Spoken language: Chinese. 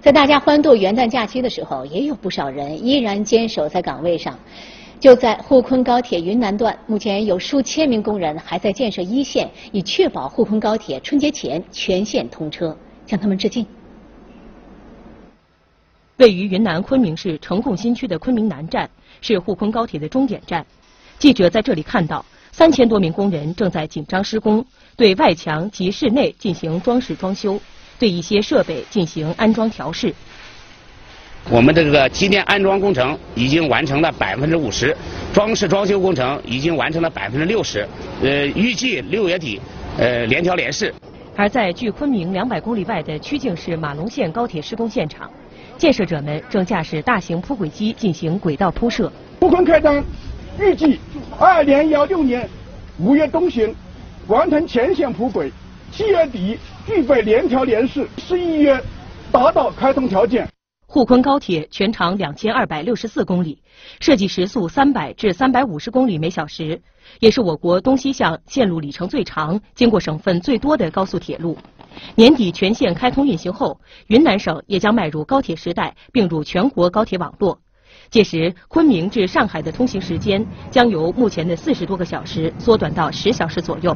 在大家欢度元旦假期的时候，也有不少人依然坚守在岗位上。就在沪昆高铁云南段，目前有数千名工人还在建设一线，以确保沪昆高铁春节前全线通车，向他们致敬。位于云南昆明市呈贡新区的昆明南站是沪昆高铁的终点站。记者在这里看到，三千多名工人正在紧张施工，对外墙及室内进行装饰装修，对一些设备进行安装调试。我们这个机电安装工程已经完成了百分之五十，装饰装修工程已经完成了百分之六十，呃，预计六月底，呃，联调联试。而在距昆明两百公里外的曲靖市马龙县高铁施工现场。建设者们正驾驶大型铺轨机进行轨道铺设。沪昆开张，预计二零幺六年五月中旬完成全线铺轨，七月底具备联调联试，十一月达到开通条件。沪昆高铁全长两千二百六十四公里，设计时速三百至三百五十公里每小时，也是我国东西向线路里程最长、经过省份最多的高速铁路。年底全线开通运行后，云南省也将迈入高铁时代，并入全国高铁网络。届时，昆明至上海的通行时间将由目前的四十多个小时缩短到十小时左右。